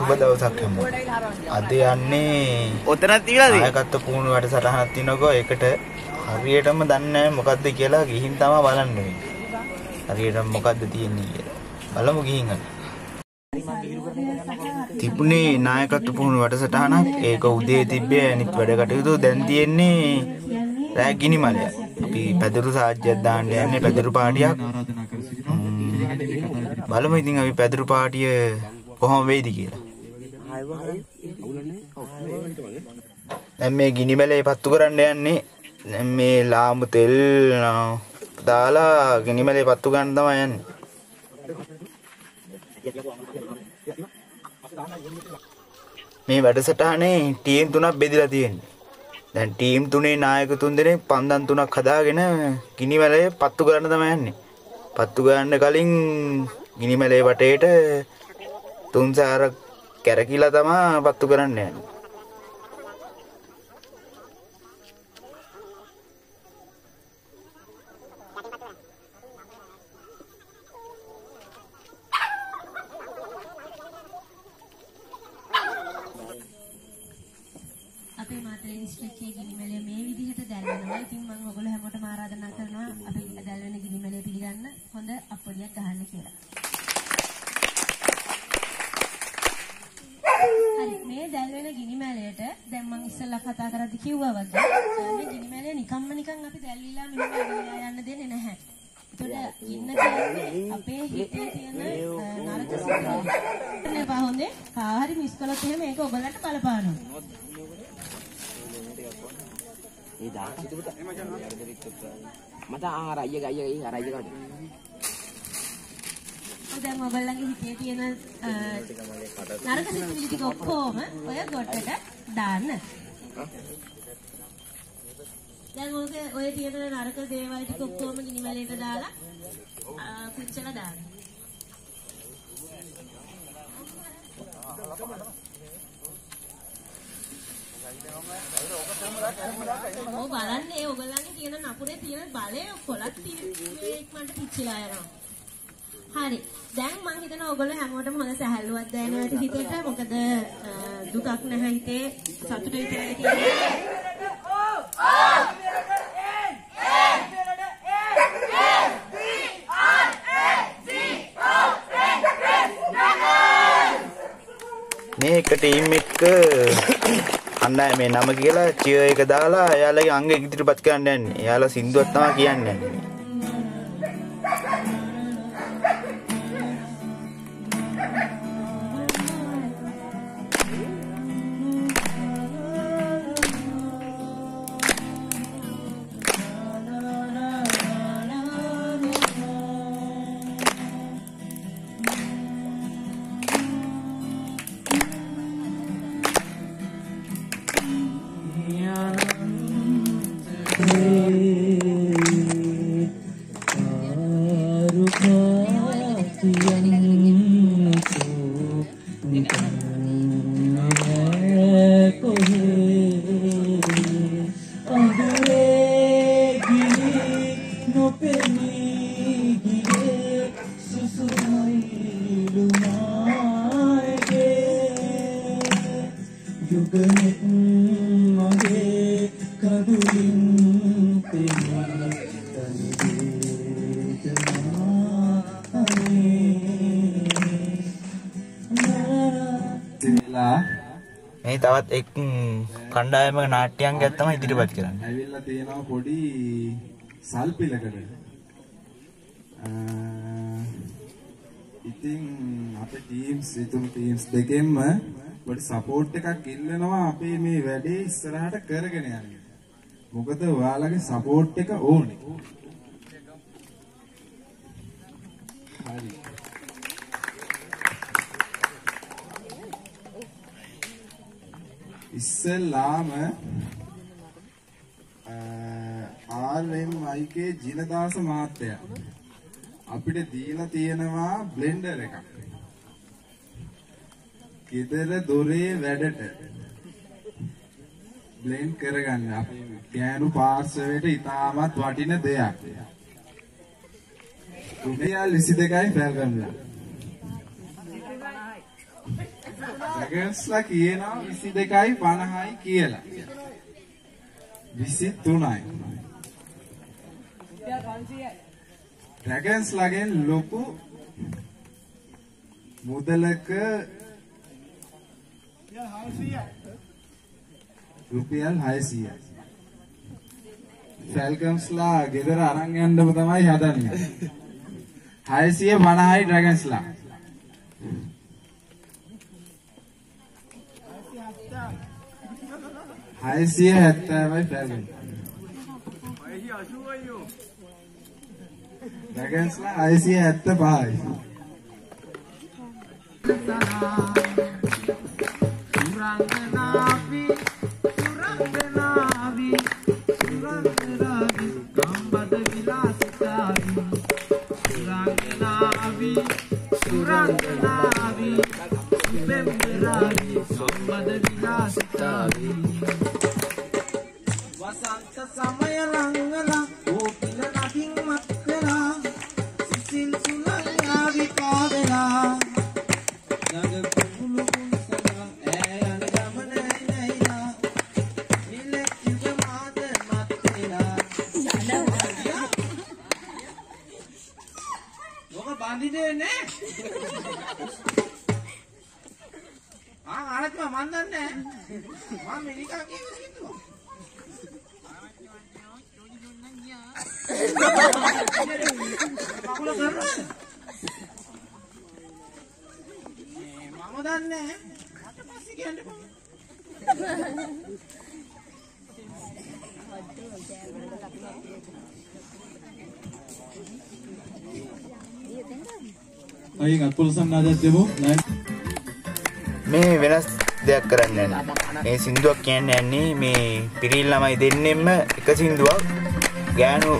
සුබ දවසක් හැමෝට. අද යන්නේ ඔතනත් තියලාද ආයකත්ව පුහුණු වැඩසටහනක් තිනකෝ ඒකට හරියටම දන්නේ නැහැ මොකද්ද කියලා ගිහින් තමයි බලන්න වෙන්නේ. හරියටම මොකද්ද තියෙන්නේ කියලා. බලමු ගිහින් අද. තිබුණේ නායකත්ව පුහුණු වැඩසටහනක්. ඒක උදේ තිබ්බේ අනිත් වැඩ කටයුතු දැන් තියෙන්නේ රෑ ගිනි මලය. අපි පැදුරු සාජ්‍යයක් දාන්න යන්නේ පැදුරු පාටියක්. බලමු ඉතින් අපි පැදුරු පාටිය කොහොම වෙයිද කියලා. දැන් මේ ගිනි මැලේ පත්තු කරන්න යන්නේ. දැන් මේ ලාඹු තෙල් අ, දාලා ගිනි මැලේ පත්තු ගන්න තමයි යන්නේ. මේ වැඩසටහනේ ටීම් තුනක් බෙදලා තියෙන්නේ. දැන් ටීම් තුනේ නායක තුන් දෙනෙක් පන්දම් තුනක් හදාගෙන ගිනි මැලේ පත්තු කරන්න තමයි යන්නේ. පත්තු ගන්න කලින් ගිනි මැලේ වටේට තුන් සාර කැරකිලා තමයි පත්තු කරන්න යන්නේ. අපේ මාතලේ දිස්ත්‍රික්කයේ ගිනිමැලය මේ විදිහට දැල්වෙනවා. ඉතින් මම ඔයගොල්ලෝ හැමෝටම ආරාධනා කරනවා අපි දැල්වෙන ගිනිමැලය පිළිගන්න හොඳ අප්පොඩියක් ගහන්න කියලා. හරි මේ දැල්වෙන ගිනිමැලයට දැන් මම ඉස්සෙල්ලා කතා කරද්දි කිව්වා වගේ මේ ගිනිමැලය නිකම්ම නිකන් අපි දැල්ලිලා මෙහෙම ඇවිල්ලා යන්න දෙන්නේ නැහැ. ඒතකොට ඉන්න කියන්නේ අපේ හිතේ තියෙන නරක සිතුවිලි. නේ හොඳේ කාහරි මිස් කළොත් එහෙම ඒක ඔයගලන්ට බලපානවා. මට ආර අයිය අයිය අයිය අර අයිය කරා දැන් ඔයගොල්ලන්ගේ හිතේ තියෙන නරක සිතුවිලි ටික ඔක්කොම ඔය ගොඩට දාන්න. දැන් ඔය ඔය තියෙන නරක දේවල් ටික ඔක්කොම ගිනිමැලේට දාලා අ, පුච්චලා දාන්න. ඔව් බලන්නේ ඔයගොල්ලන්ගේ තියෙන නපුරේ තියෙන බලය කොලක් ඉක්මනට පිච්චිලා යනවා. හරි. දැන් මම හිතනවා ඔයගොල්ලෝ හැමෝටම හොඳ සැහැල්ලුවක් දැනෙනවා ඇති හිතේට. මොකද අ, දුකක් නැහැ හිතේ. සතුට විතරයි තියෙන්නේ. මේ එක ටීම් එක්ක අන්නයි මේ නම කියලා චියර් එක දාලා එයාලගේ අංග ඉදිරිපත් කරන්න යන්නේ. එයාලා සින්දුවක් තමයි කියන්නේ. තවත් එක් කණ්ඩායමක නාට්‍යංගයක් තමයි ඉදිරිපත් කරන්නේ. ඇවිල්ලා තියෙනවා පොඩි සල්පිලකට. අ, ඉතින් අපේ ටීම්ස් ඉතුරු ටීම්ස් දෙකෙන්ම පොඩි සපෝට් එකක් ඉල්ලනවා අපේ මේ වැඩේ ඉස්සරහට කරගෙන යන්න. මොකද ඔයාලගේ සපෝට් එක ඕනේ. හරි. ඉස්සෙල්ලාම RMIK ජිනදාස මහත්තයා අපිට දීලා තියෙනවා බ්ලෙන්ඩර් එකක්. ගෙදර දොරේ වැඩට බ්ලෙන්ඩ් කරගන්න අපේ ගෑනු පාර්ශවයට ඉතාමත් වටින දෙයක්. රුපියල් 22යි ෆැල්කම්ලා. ඩ්‍රැගන්ස්ලා කියනවා 22යි 50යි කියලා. 23යි. ඩ්‍රැගන්ස්ලාගෙන් ලොකු මුදලක රුපියල් 600යි. ෆැල්කම්ස්ලා ගෙදර අරන් යන්නම තමයි හදන්නේ. 650යි हाइस ये रहता है भाई फ्लैग लगेंस ना हाइस ये रहता भाई। सुरंग नावी सुरंग नावी सुरंग नावी कंबद विलासितावी सुरंग नावी सुरंग नावी सुरंग नावी कंबद विलासितावी Sampai 啦 මම දන්නේ මට පස්සේ කියන්නකෝ අයින් අත්පොල සන්නාදයක් දෙමු නෑ මේ වෙනස් දෙයක් කරන්න යන්නේ. මේ සින්දුවක් කියන්න යන්නේ මේ පිරිල් ළමයි දෙන්නෙම එක සින්දුවක් ගෑනු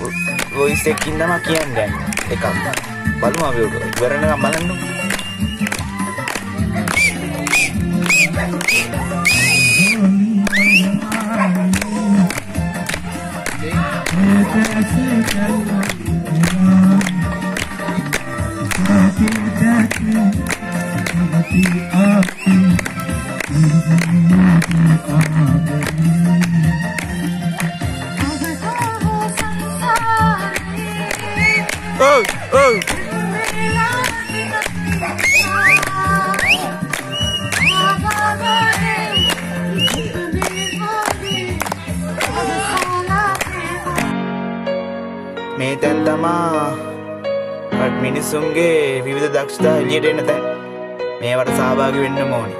වොයිස් එකකින් තමයි කියන්න යන්නේ. එකක්. බලමු අපි උඩ. ඉවරනකම් බලන්න. එළියට එන තැන්. මේවට සහභාගී වෙන්න ඕනි.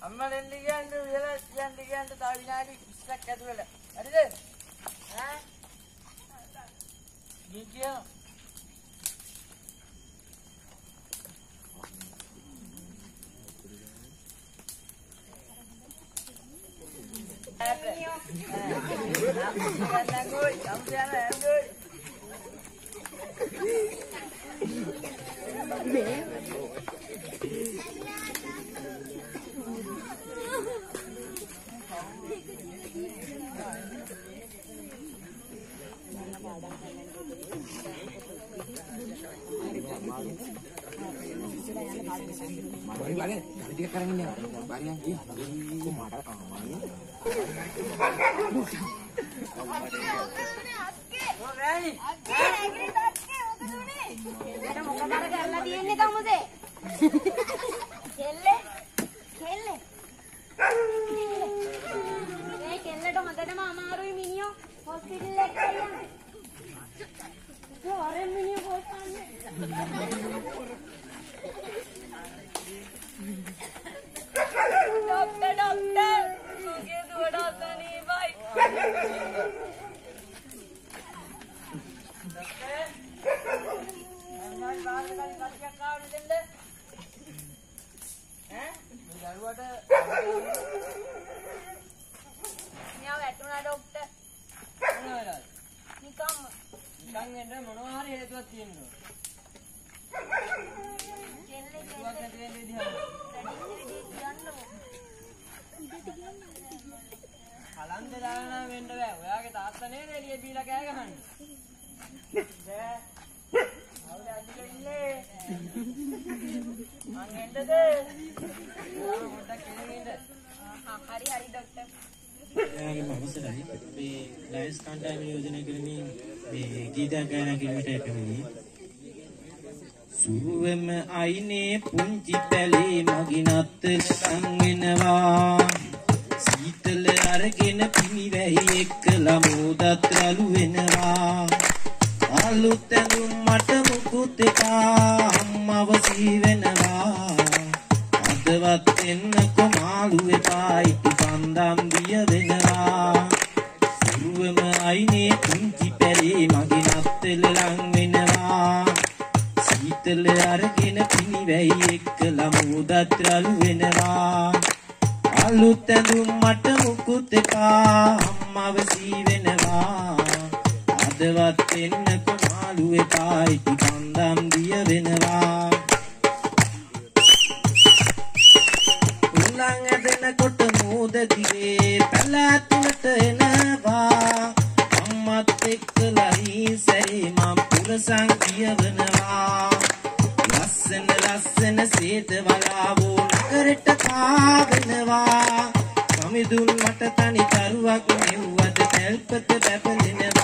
අම්මා දෙන්න කියන්නේ වියලා කියන්න කියන්න තව විනාඩි 20ක් ඇතුළත. හරිද? ඈ? දී කියනවා. මම වගේ ටික කරගෙන ඉන්නවා. බාරියන් කි. කොහමද? මොකද අර කරලා තියෙන්නේ තමුසේ? නිකම්ම නිකන් වෙන්න මොනවා හරි හේතුවක් තියෙනවා. කලන්ද දාලා නම් වෙන්න බෑ. ඔයාගේ තාත්තා නේද එළිය බීලා කෑ ගහන්නේ. බෑ. අවුල අදික ඉන්නේ. මං එන්නද? පොඩ්ඩක් කෙලින් ඉන්න. හරි හරි ડોක්ටර්. එයාගේ අවසරයි මේ ලයන්ස් කණ්ඩායම යෝජනා කරමින් මේ ගීතයක් ගායනා කිරීමට පැමිණි. සුරුවෙම අයිනේ පුංචි පැලේ මගිනත් ලං වෙනවා. සීතල අරගෙන පිණි වැහි එක්කලා මෝදත් රළු වෙනවා. අලුත් ඇඳුම් මට මුකුත් එපා අම්මව සී වෙනවා. අදවත් එන්නකො මාළු එපා ඉටි පන්දම් දිය වෙනවා. සුරුවම අයිනේ පුංචි පැලේ මගේ නත්තල ලං වෙනවා. සීතල අරගෙන පිණි වැහි එක්කලා මෝදත් රළු වෙනවා. අලුත් ඇඳුම් මට මුකුත් එපා අම්මව සී අම්මත් එක්කලා ඊසැයි මම පුරසං කියවනවා ලස්සන ලස්සන සේත වලාවෝ නගරට කාවෙනවා සමිඳුන් මට තනි තරුවක් නෙව්වද පැල්පත බැබලෙනවා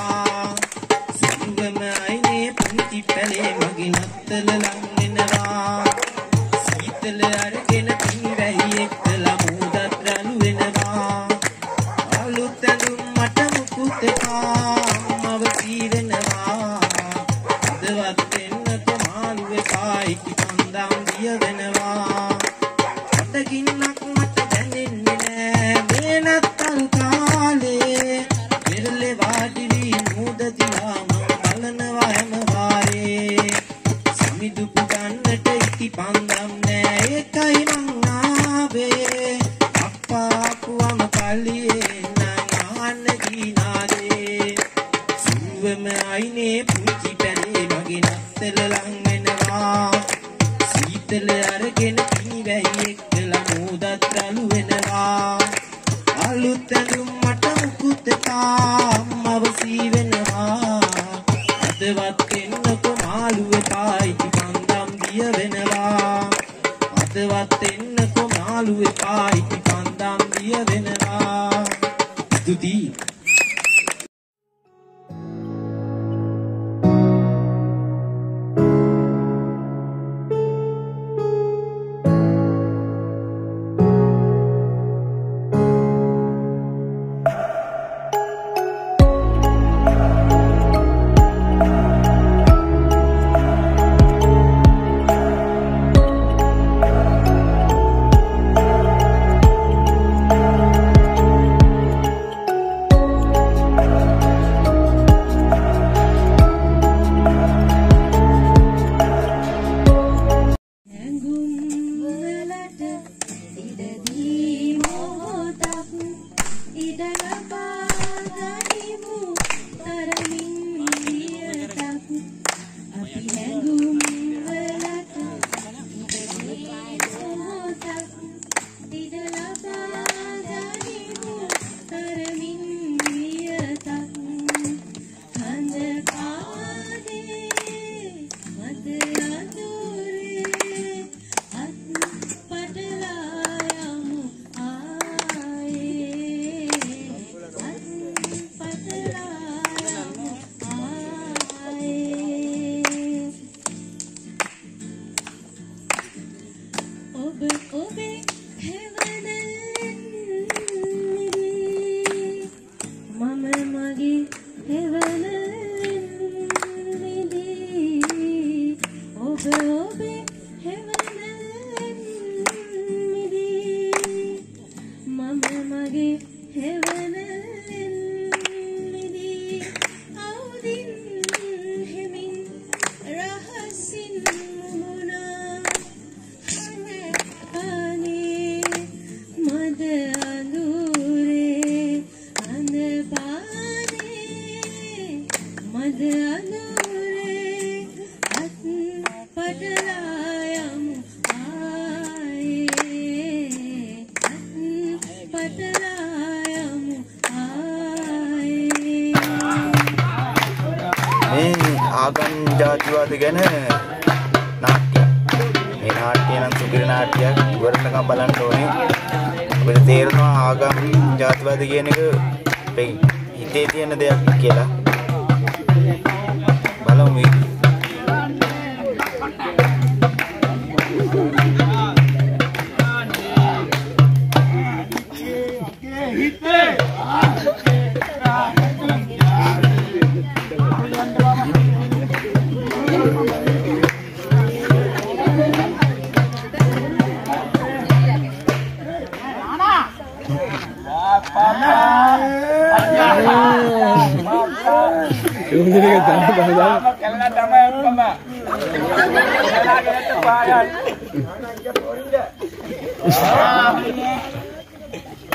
පෙරලේ වාඩි වී මූද දිහා මම බලනවා හැම වාරේ සමිදු පුදන්නට ඉති පන්දම් ආගම් ජාතිවාද ගැන නාට්‍යයක්. මේ නාට්‍ය නම් සුපිරි නාට්‍යයක්. ඉවරනකම් බලන්න ඕනේ. අපිට තේරෙනවා ආගම් ජාතිවාද කියන එක අපේ හිතේ තියෙන දෙයක් කියලා.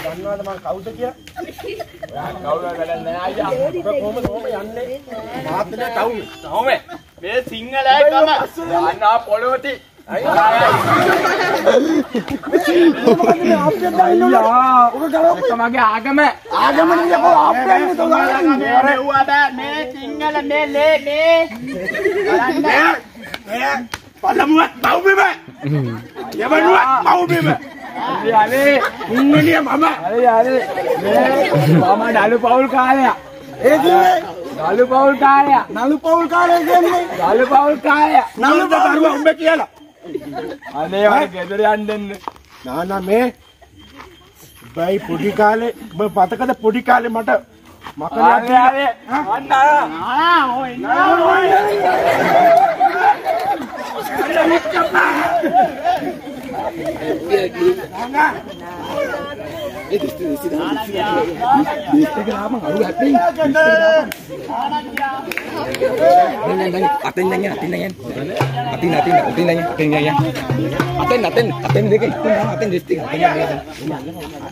දන්නවද මම කවුද කියලා? ඔයා කවුද වැඩක් නෑ අයියා. කොහොමද කොහොම යන්නේ? මාත්‍රේ කවුද? කොහොමද? මේ සිංහලයකම යන්නා පොළොවති. අයියා. මගේ ආගම. ආගම මේ සිංහල මේ ලේ මේ. පළමුවත් බවුබිම. යවනුවත් බවුබිම. අනේ ඉන්නේ මම. මම නලු පවුල් කාලයක්. ඒ නලු පවුල් කාලයක්. නලු පවුල් කාලය කියන්නේ නලු පවුල් කාලයක්. නලු දරුවා උඹ කියලා. අනේ වල ගෙදර යන්න. නානා මේ බයි පොඩි කාලේ ඔබ පතකද පොඩි කාලේ මට මකලයක් දීලා? අන්න. ආ ඔය Atin lang yan, atin lang yan. Atin, atin, atin lang yan, atin lang yan. Atin, atin, atin, hindi kayo. Atin, atin, atin yan.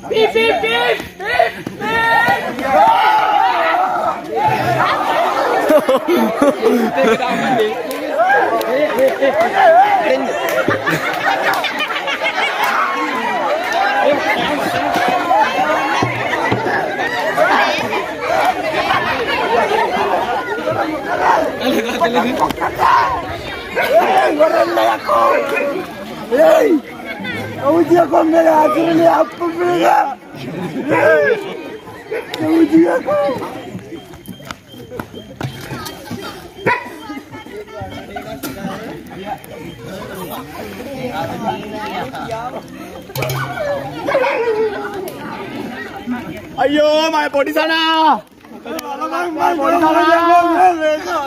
Beep, අයියෝ මම පොඩි සනා මම පොඩි සනා මේ පැත්ත ක්ලියර් බං අපරාධය. මම මේ පැත්ත ඉර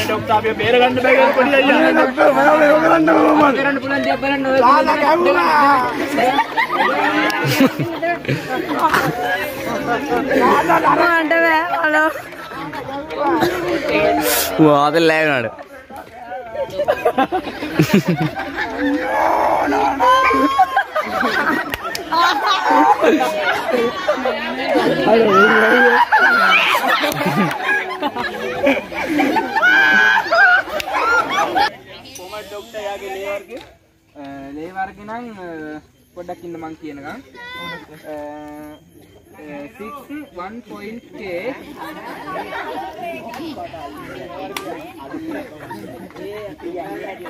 ડોක්ටර් මම මේක කරන්න ඕන Ay, no, කොමඩ් ડોක්ටර් යාගේ ලේවර්ගේ ලේවර්ගේ නම් පොඩ්ඩක් ඉන්න මං කියනකම් 6 1.k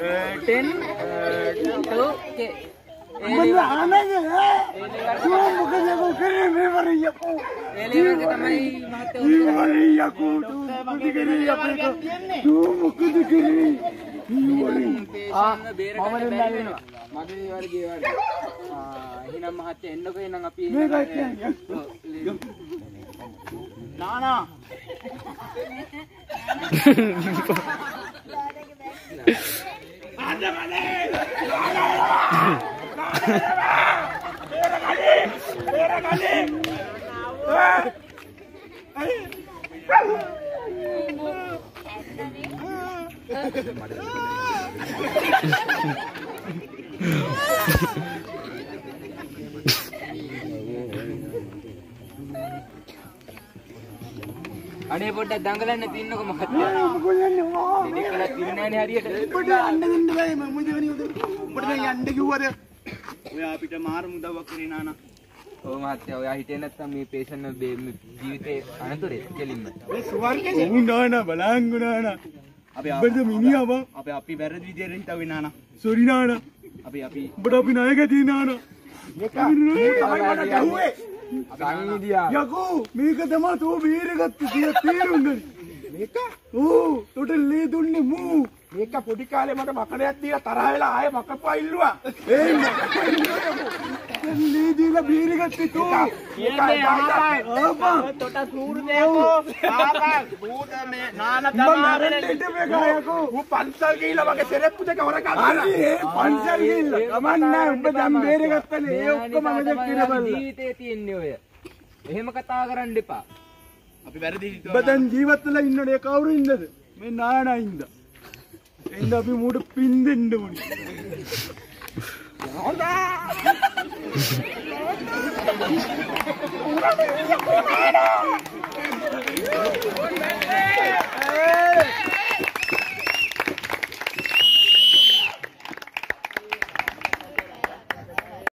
uh, 10 uh, 2k මොකද අනගේ ඈ මොකද කරේ මේ වරියකෝ මේ වරියකෝ මොකද කරේ අපේ තෝ මොකද කරේ මේ වරි ආ මම දෙන්නවා මගේ වර්ගයේ වරි ආ එහෙනම් මහත්තයා එන්නකෝ එහෙනම් අපි මේක කියන්නේ නානා අන්න මනේ නානා අනේ පොඩ්ඩක් දඟලන්න තින්නකො මහත්තයා මොකද යන්නේ වා. දෙකක් තින්නේ නැහනේ හරියට. උඹට යන්න දෙන්න බෑ මම දෙවෙනි උදේ උඹට දැන් යන්න කිව්වද ඔයා අපිට මාර මුදවක් කරේ නානා. ඔව් මහත්තයා ඔයා හිතේ නැත්තම් මේ පේෂන්ට් ජීවිතේ අනතුරේ කෙලින්ම. මේ ස්වර්ගේ උන් නානා බලංගු නානා. අපි අපිට මිනිහා බා අපි අපි වැරදි විදියට හිතුවේ නානා. සෝරි නානා. අපි අපි උඹට අපි ණය ගැදී නානා. මේක මේක මට ගැහුවේ සංගීදියා යකෝ මේක තමයි තෝ බීරගත්තු කිය තේරුම් ගන්න මේක? ඕ තොට ලේ දුන්නේ මූ මේක පොඩි කාලේ මට මකණයක් දීලා තරහ වෙලා ආයෙ මකපා ඉල්ලුවා ඒ ලේ දීලා බීරගත්තේ තෝ. කියන්නේ ආපා තොට සූරු දෙයකෝ. ආපා භූත මේ නාන තමයි ඌ පන්සල් ගිහිල්ලා මගේ සෙරෙප්පු දෙක හොරගන්න හරි ඒ පන්සල් ගිහිල්ලා. කමන්නේ උඹ දැන් බීරගත්තනේ ඒ ඔක්කොම මගේ කිරබල්ලා ජීවිතේ තියෙන්නේ ඔය. එහෙම කතා කරන්න එපා. අපි වැරදි හිතුවා. ඔබ දැන් ජීවත් වෙලා ඉන්නනේ කවුරු ඉන්නද? මේ නානා ඉඳ. എന്റെ അഭിമൂട് പിന്തിന്റെ മണി Hey!